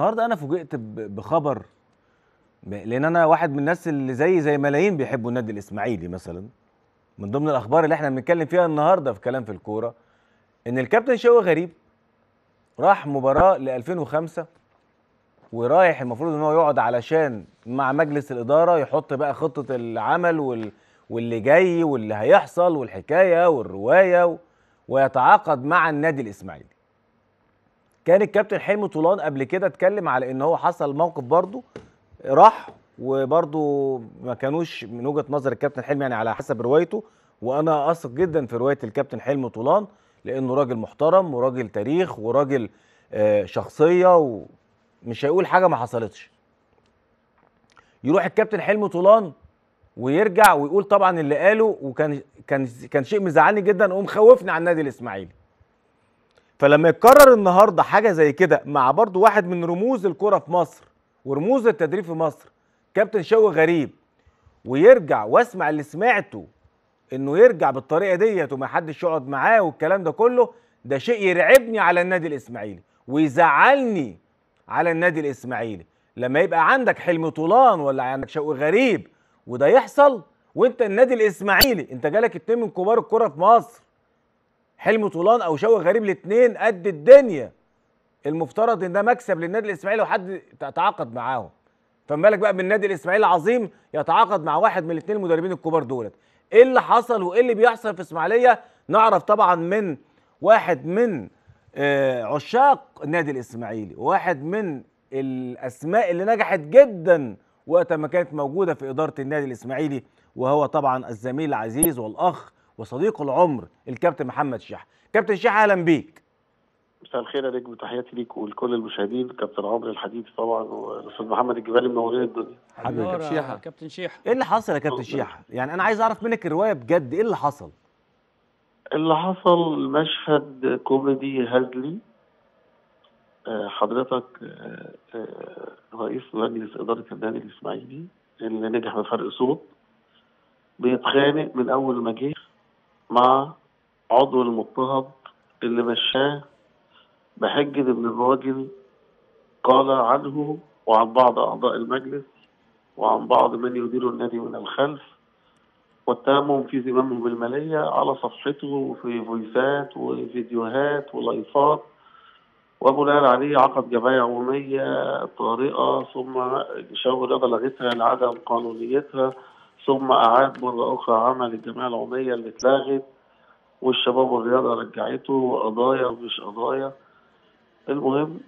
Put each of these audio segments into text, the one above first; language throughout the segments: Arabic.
النهارده أنا فوجئت بخبر لأن أنا واحد من الناس اللي زي زي ملايين بيحبوا النادي الاسماعيلي مثلا. من ضمن الأخبار اللي إحنا بنتكلم فيها النهارده في كلام في الكورة إن الكابتن شوقي غريب راح مباراة ل 2005 ورايح المفروض إن هو يقعد علشان مع مجلس الإدارة يحط بقى خطة العمل وال واللي جاي واللي هيحصل والحكاية والرواية و... ويتعاقد مع النادي الإسماعيلي. كان الكابتن حلمي طولان قبل كده اتكلم على إن هو حصل موقف برضه راح وبرضه ما كانوش من وجهة نظر الكابتن حلمي يعني على حسب روايته. وأنا أثق جدا في رواية الكابتن حلمي طولان لأنه راجل محترم وراجل تاريخ وراجل آه، شخصية ومش هيقول حاجة ما حصلتش. يروح الكابتن حلمي طولان ويرجع ويقول طبعا اللي قاله وكان كان كان شيء مزعلني جدا ومخوفني على النادي الإسماعيلي. فلما يتكرر النهارده حاجة زي كده مع برضو واحد من رموز الكره في مصر ورموز التدريب في مصر كابتن شوقي غريب ويرجع واسمع اللي سمعته إنه يرجع بالطريقة ديت وما حدش يقعد معاه والكلام ده كله ده شيء يرعبني على النادي الإسماعيلي ويزعلني على النادي الإسماعيلي. لما يبقى عندك حلمي طولان ولا عندك شوقي غريب وده يحصل وأنت النادي الإسماعيلي أنت جالك اتنين من كبار الكره في مصر. حلمي طولان أو شوقي غريب الاثنين قد الدنيا. المفترض إن ده مكسب للنادي الإسماعيلي وحد تتعاقد معاهم. فما بالك بقى من النادي الإسماعيلي العظيم يتعاقد مع واحد من الاثنين المدربين الكبار دولت. إيه اللي حصل وإيه اللي بيحصل في إسماعيلية؟ نعرف طبعا من واحد من آه، عشاق النادي الإسماعيلي واحد من الأسماء اللي نجحت جدا وقت ما كانت موجودة في إدارة النادي الإسماعيلي وهو طبعا الزميل العزيز والأخ وصديق العمر الكابتن محمد شيحه كابتن شيحه أهلا بيك. مساء الخير يا نجم تحياتي ليك ولكل المشاهدين. كابتن عمرو الحديد طبعا والأستاذ محمد الجبالي منورين الدنيا. حبيبي يا كابتن شيحه كابتن شيحة إيه اللي حصل يا كابتن شيحه يعني أنا عايز أعرف منك الرواية بجد إيه اللي حصل؟ اللي حصل مشهد كوميدي هزلي. آه، حضرتك آه، آه، رئيس مجلس إدارة النادي الإسماعيلي اللي نجح بفرق صوت بيتخانق من أول ما جه. مع عضو المضطهد اللي مشاه بحجة إن الراجل قال عنه وعن بعض أعضاء المجلس وعن بعض من يدير النادي من الخلف واتهمهم في زمامهم بالمالية على صفحته وفي فويسات وفيديوهات ولايفات وبناء عليه عقد جمعية عمومية طارئة ثم شاور لغتها لعدم قانونيتها ثم أعاد مرة أخرى عمل الجمعية العمومية اللي اتلغت والشباب والرياضة رجعته وقضايا ومش قضايا. المهم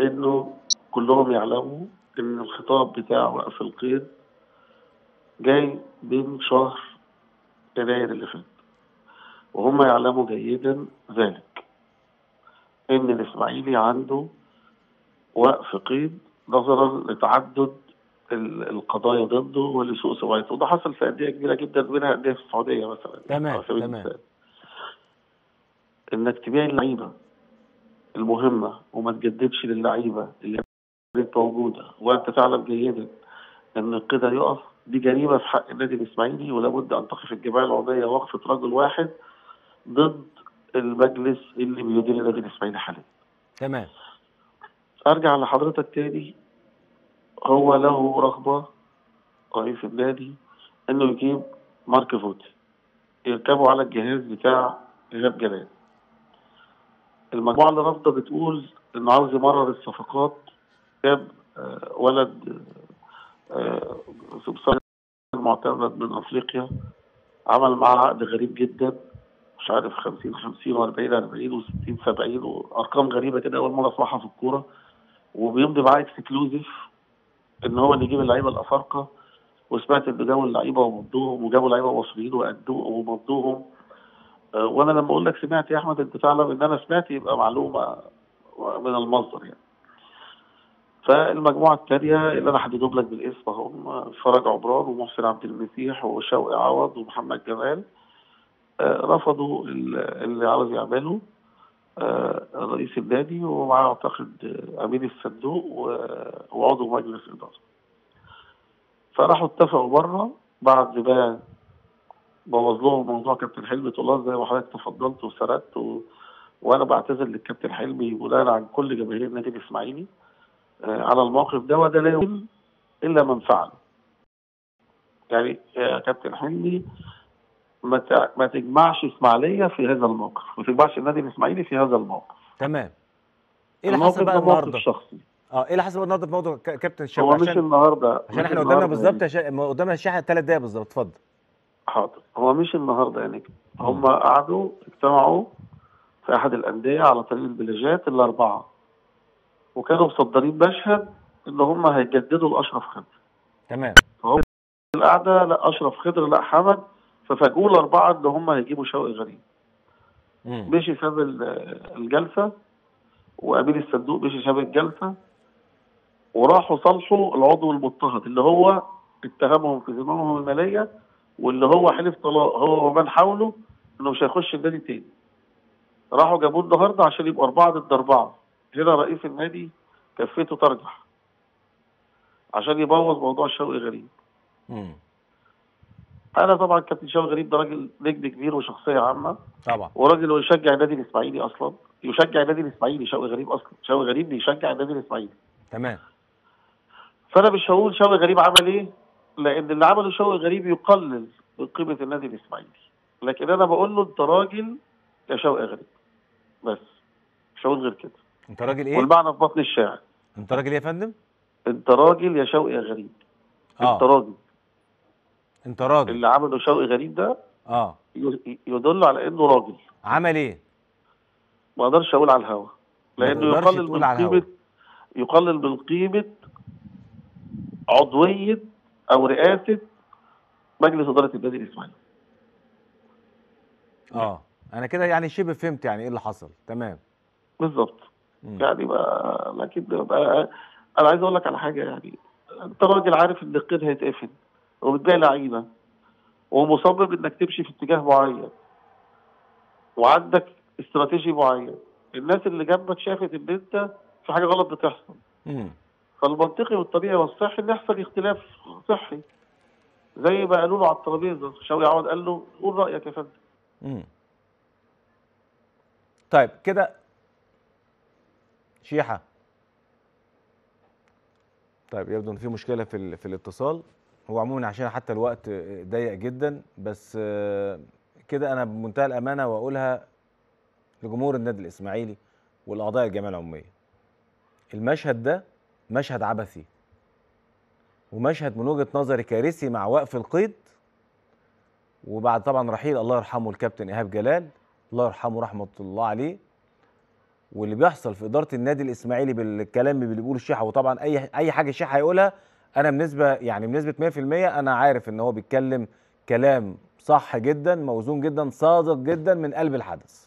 إنه كلهم يعلموا إن الخطاب بتاع وقف القيد جاي من شهر يناير اللي فات وهم يعلموا جيدا ذلك. إن الإسماعيلي عنده وقف قيد نظرا لتعدد القضايا ضده ولسوء سمعته. وده حصل في أندية كبيرة جدا منها أندية في السعودية مثلا. تمام، تمام. إنك تبيع اللعيبة المهمة وما تجددش للعيبة اللي كانت موجودة وأنت تعلم جيدا إن القيد يقف دي جريمة في حق النادي الإسماعيلي ولابد أن تقف الجمعيه العموميه وقفة رجل واحد ضد المجلس اللي بيدير النادي الإسماعيلي حاليا. تمام. أرجع لحضرتك تاني. هو له رغبة رئيس النادي إنه يجيب مارك فوتي يركبوا على الجهاز بتاع ايهاب جلال. المجموعة اللي رافضة بتقول إنه عاوز يمرر الصفقات جاب آه، ولد آه، سمسار معتمد من أفريقيا عمل معاه عقد غريب جدا مش عارف 50 50 و40 40 و60 70 وأرقام غريبة كده أول مرة أسمعها في الكورة وبيمضي معاه إكسكلوزيف إن هو اللي يجيب اللعيبة الأفارقة وسمعت إن جابوا اللعيبة ومضوهم وجابوا لعيبة مصريين وأدوا ومضوهم. آه، وأنا لما أقول لك سمعت يا أحمد أنت تعلم إن أنا سمعت يبقى معلومة من المصدر يعني. فالمجموعة الثانية اللي أنا حددهم لك بالاسم هم فرج عمران ومحسن عبد المسيح وشوقي عوض ومحمد جمال. آه، رفضوا ال- اللي عاوز يعمله. رئيس النادي ومعاه أعتقد آه، أمين الصندوق وعضو مجلس إدارة. فراحوا اتفقوا بره بعد ما بوظ لهم موضوع كابتن حلمي طلال زي ما حضرتك تفضلت وسردت و- وأنا بعتذر للكابتن حلمي بناء عن كل جماهير النادي الإسماعيلي آه، على الموقف ده وده لا يمكن إلا من فعله يعني يا كابتن حلمي ما تجمعش إسماعيلية في هذا الموقف ما تجمعش النادي الإسماعيلي في هذا الموقف. تمام. إيه اللي حصل بقى النهارده. آه إيه اللي حصل بقى النهارده في موضوع كابتن هو الشاوي مش عشان النهارده عشان إحنا قدامنا بالظبط يعني. شا... ما قدامنا الشاحن ثلاث دقايق بالظبط. اتفضل. حاضر. هو مش النهارده يعني. هم قعدوا اجتمعوا في أحد الأندية على طريق البلاجات الأربعة. وكانوا مصدرين مشهد إن هم هيجددوا لاشرف خضر. تمام. فهو القعدة لا أشرف خضر لا حمد ففاجئوا الاربعه إن هم هيجيبوا شوقي غريب. مشي ساب ال- الجلسة وامين الصندوق مشي ساب الجلسة وراحوا صالحوا العضو المضطهد اللي هو اتهمهم في ذممهم المالية واللي هو حلف طلاق هو ومن حوله إنه مش هيخش النادي تاني راحوا جابوه النهارده عشان يبقوا أربعة ضد أربعة هنا رئيس النادي كفته ترجح عشان يبوظ موضوع شوقي غريب. أنا طبعا كابتن شوقي غريب ده راجل نجم كبير وشخصية عامة. طبعا. وراجل يشجع النادي الإسماعيلي أصلا. يشجع النادي الإسماعيلي شوقي غريب أصلا. شوقي غريب بيشجع النادي الإسماعيلي. تمام. فأنا مش هقول شوقي غريب عمل اايه لأن اللي عمله شوقي غريب يقلل من قيمة النادي الإسماعيلي. لكن أنا بقول له أنت راجل يا شوقي غريب. بس. مش هقول غير كده. أنت راجل إيه؟ والمعنى في بطن الشاعر. أنت راجل إيه يا فندم؟ أنت راجل يا شوقي يا غريب أنت آه راجل. انت راجل. اللي عمله شوقي غريب ده آه. يدل على إنه راجل. عمل إيه؟ ما أقدرش أقول على الهوا. لأنه يقلل من. قيمه يقلل من قيمة عضوية أو رئاسة مجلس إدارة النادي الإسماعيلي. آه. أنا كده يعني شبه فهمت يعني إيه اللي حصل. تمام. بالظبط. يعني بقى لكن بقى أنا عايز أقول لك على حاجة يعني. أنت راجل عارف إن القيد هيتقفل. وبتبيع لعيبة. ومصمم إنك تمشي في اتجاه معين. وعندك استراتيجي معين. الناس اللي جنبك شافت إن أنت في حاجة غلط بتحصل. فالمنطقي والطبيعي والصحي إن يحصل اختلاف صحي. زي ما قالوا له على الترابيزة. شوقي عوض قال له قول رأيك يا فندم. طيب كده شيحة. طيب يبدو إن في مشكلة في. في الاتصال. هو عموما عشان حتى الوقت ضيق جدا بس آه، كده أنا بمنتهى الأمانة وأقولها لجمهور النادي الإسماعيلي والأعضاء الجمعية العمومية. المشهد ده مشهد عبثي ومشهد من وجهة نظري كارثي مع وقف القيد وبعد طبعا رحيل الله يرحمه الكابتن إيهاب جلال الله يرحمه رحمة الله عليه واللي بيحصل في إدارة النادي الإسماعيلي بالكلام اللي بيقوله الشيحه وطبعا أي أي حاجة الشيحه هيقولها أنا بنسبة يعني بنسبة 100% أنا عارف إن هو بيتكلم كلام صح جدا موزون جدا صادق جدا من قلب الحدث.